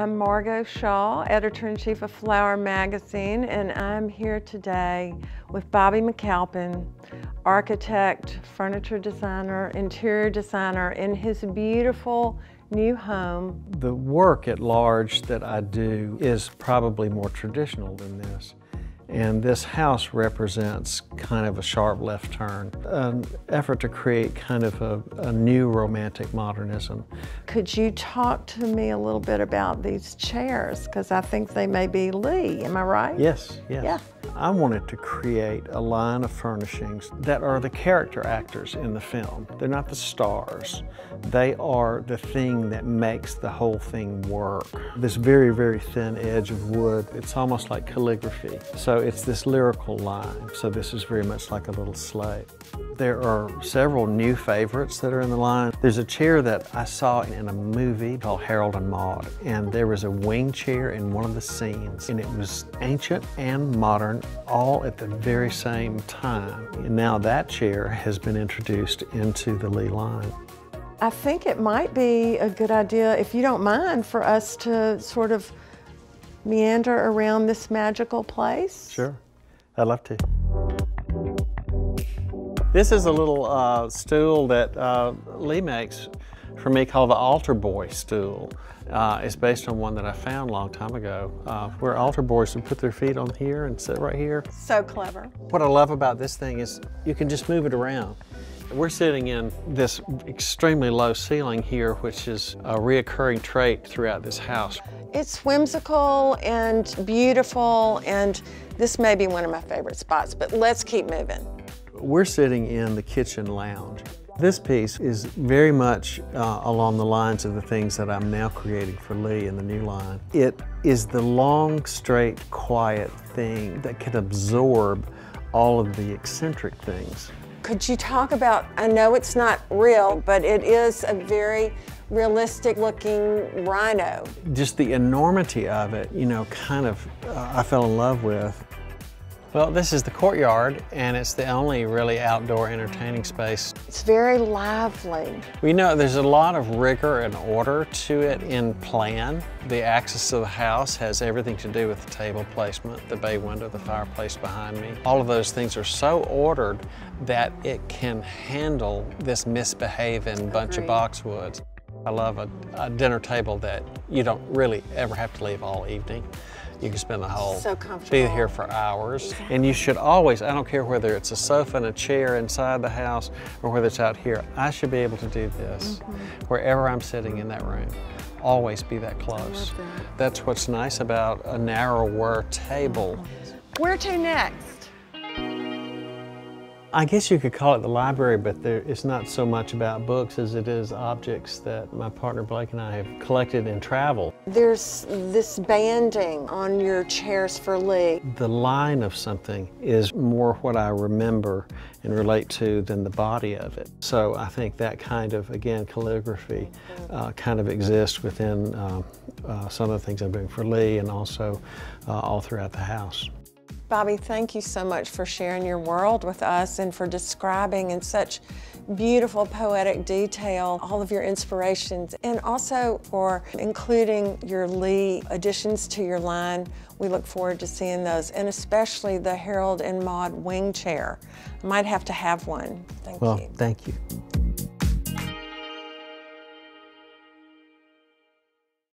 I'm Margot Shaw, editor-in-chief of Flower Magazine, and I'm here today with Bobby McAlpine, architect, furniture designer, interior designer in his beautiful new home. The work at large that I do is probably more traditional than this. And this house represents kind of a sharp left turn, an effort to create kind of a, a, new romantic modernism. Could you talk to me a little bit about these chairs? Because I think they may be Lee, am I right? Yes, yes. Yeah. I wanted to create a line of furnishings that are the character actors in the film. They're not the stars. They are the thing that makes the whole thing work. This very, very thin edge of wood, it's almost like calligraphy. So it's this lyrical line. So this is very much like a little sleigh. There are several new favorites that are in the line. There's a chair that I saw in a movie called Harold and Maude, and there was a wing chair in one of the scenes, and it was ancient and modern all at the very same time. And now that chair has been introduced into the Lee line. I think it might be a good idea, if you don't mind, for us to sort of meander around this magical place. Sure, I'd love to. This is a little uh, stool that uh, Lee makes for me called the altar boy stool. Uh, it's based on one that I found a long time ago, uh, where altar boys would put their feet on here and sit right here. So clever. What I love about this thing is you can just move it around. We're sitting in this extremely low ceiling here, which is a reoccurring trait throughout this house. It's whimsical and beautiful, and this may be one of my favorite spots, but let's keep moving. We're sitting in the kitchen lounge. This piece is very much uh, along the lines of the things that I'm now creating for Lee in the new line. It is the long, straight, quiet thing that can absorb all of the eccentric things. Could you talk about, I know it's not real, but it is a very realistic looking rhino. Just the enormity of it, you know, kind of, uh, I fell in love with. Well, this is the courtyard, and it's the only really outdoor entertaining space. It's very lively. We know there's a lot of rigor and order to it in plan. The axis of the house has everything to do with the table placement, the bay window, the fireplace behind me. All of those things are so ordered that it can handle this misbehaving bunch of boxwoods. I love a, a dinner table that you don't really ever have to leave all evening. You can spend the whole, so be here for hours. And you should always, I don't care whether it's a sofa and a chair inside the house or whether it's out here, I should be able to do this mm -hmm. wherever I'm sitting in that room. Always be that close. That. That's what's nice about a narrower table. Where to next? I guess you could call it the library, but there, it's not so much about books as it is objects that my partner Blake and I have collected in travel. There's this banding on your chairs for Lee. The line of something is more what I remember and relate to than the body of it. So I think that kind of, again, calligraphy uh, kind of exists within uh, uh, some of the things I'm doing for Lee and also uh, all throughout the house. Bobby, thank you so much for sharing your world with us and for describing in such beautiful poetic detail all of your inspirations and also for including your Lee additions to your line. We look forward to seeing those and especially the Harold and Maude wing chair. I might have to have one. Thank well, you. thank you.